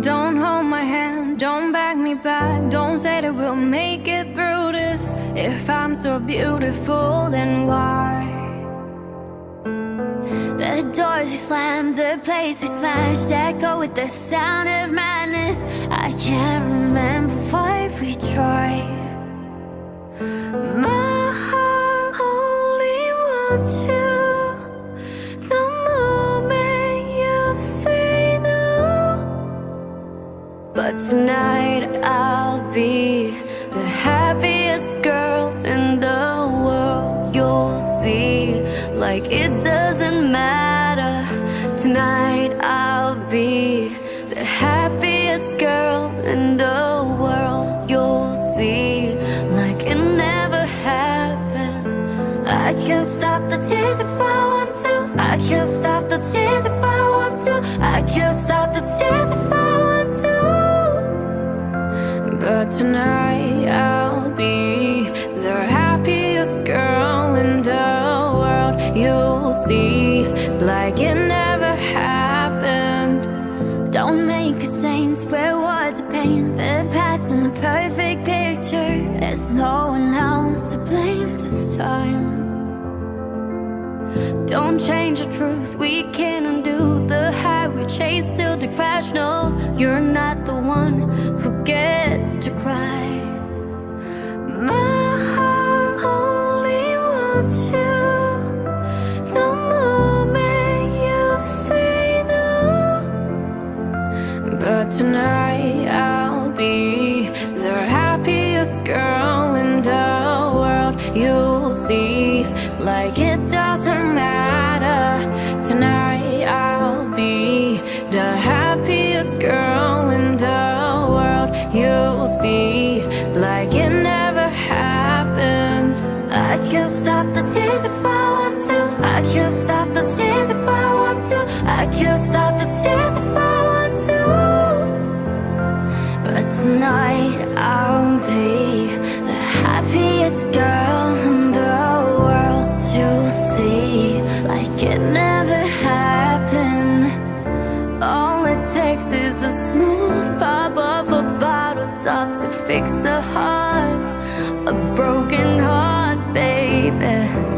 Don't hold my hand, don't back me back. Don't say that we'll make it through this. If I'm so beautiful, then why? The doors we slammed, the place we smashed Echo with the sound of madness I can't remember why we tried My heart only wants you tonight I'll be the happiest girl in the world. You'll see like it doesn't matter. Tonight I'll be the happiest girl in the world. You'll see like it never happened. I can't stop the tears if I want to. I can't stop the tears if I want to. I can't stop Tonight I'll be the happiest girl in the world. You'll see like it never happened. Don't make a saint where words are paint The past and the perfect picture There's no one else to blame this time Don't change the truth, we can't undo The high we chase till the crash No, you're not tonight I'll be the happiest girl in the world. You'll see, like it doesn't matter. Tonight I'll be the happiest girl in the world. You'll see, I can't stop the tears if I want to. I can't stop the tears if I want to. I can't stop the tears if I want to. But tonight I'll be the happiest girl in the world. You'll see, like it never happened. All it takes is a smooth pop of a bottle top to fix a heart, a broken heart, baby.